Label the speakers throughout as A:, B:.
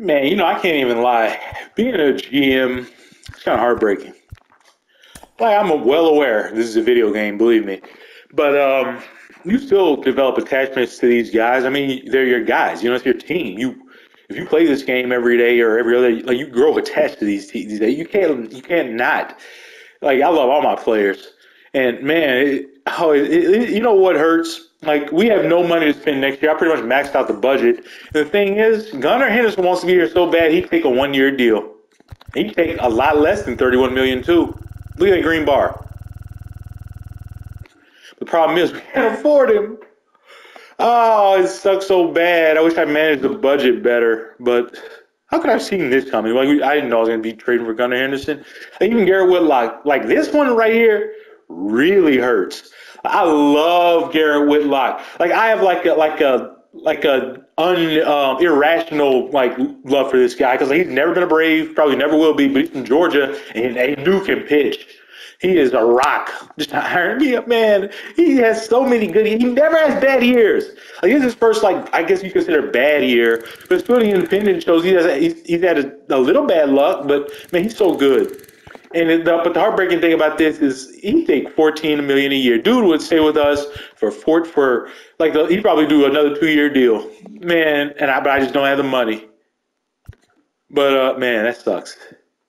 A: Man, you know, I can't even lie. Being a GM, it's kind of heartbreaking. Like, I'm well aware this is a video game, believe me. But um, you still develop attachments to these guys. I mean, they're your guys. You know, it's your team. You if you play this game every day or every other, like you grow attached to these teams. You can't you can't not. Like I love all my players, and man, it, oh, it, it, you know what hurts? Like we have no money to spend next year. I pretty much maxed out the budget. The thing is, Gunnar Henderson wants to be here so bad he'd take a one year deal. He'd take a lot less than thirty one million too. Look at that green bar. The problem is we can't afford him. Oh, it sucks so bad. I wish I managed the budget better, but how could I have seen this coming? Like I didn't know I was going to be trading for Gunnar Henderson. Even Garrett Whitlock, like this one right here, really hurts. I love Garrett Whitlock. Like I have like a like a like a un um, irrational like love for this guy because he's never been a Brave, probably never will be, but he's from Georgia and they do can pitch. He is a rock. Just iron me up, man. He has so many good. He never has bad years. Like this is his first, like I guess you consider bad year. But Fielding Independent shows he has he's, he's had a, a, little bad luck, but man, he's so good. And the, but the heartbreaking thing about this is he take fourteen million a year. Dude would stay with us for four for like the, he'd probably do another two year deal, man. And I but I just don't have the money. But uh, man, that sucks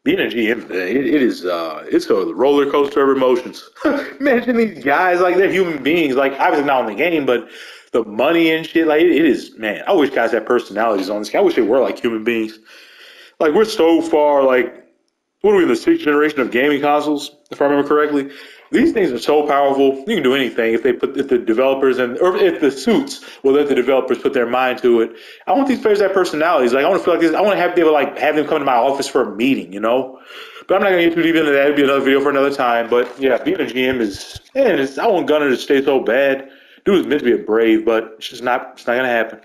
A: being a GM it, it is uh, it's a roller coaster of emotions. Imagine these guys like they're human beings. Like obviously not in the game, but the money and shit. Like it, it is, man. I wish guys had personalities on this. I wish they were like human beings. Like we're so far. Like what are we in the sixth generation of gaming consoles? If I remember correctly, these things are so powerful. You can do anything if they put if the developers and or if the suits will let the developers put their mind to it. I want these players to have personalities. Like I want to feel like this. I want to have to like have them come to my office for a meeting. You know. But I'm not gonna get too deep into that. It'll be another video for another time. But yeah, being a GM is man. It's, I want Gunnar to stay so bad. Dude is meant to be a brave, but it's just not. It's not gonna happen.